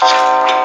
Podcast.